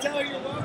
tell you, look.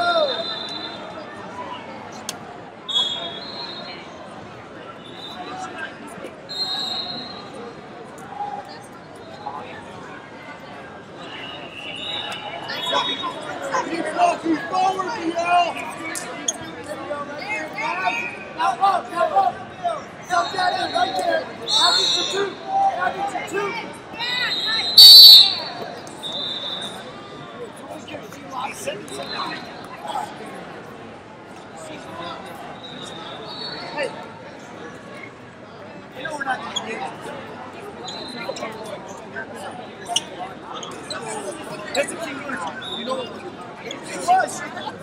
Keep walking forward, DL. Now up, now up. Now that end right there. Now get your two. Now get your two. Hey, you know we're not going to do that. That's a key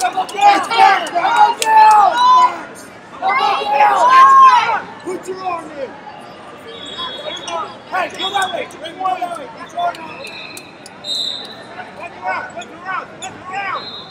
Double down! Double down! Double down! Put your go that way. Bring more that way. Put your arm out. Look around. Look around. Look.